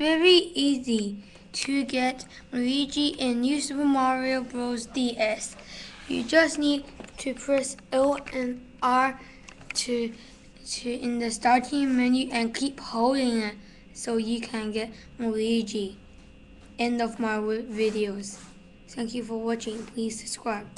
very easy to get Luigi in New Super Mario Bros. DS. You just need to press L and R to, to in the starting menu and keep holding it so you can get Luigi. End of my videos. Thank you for watching. Please subscribe.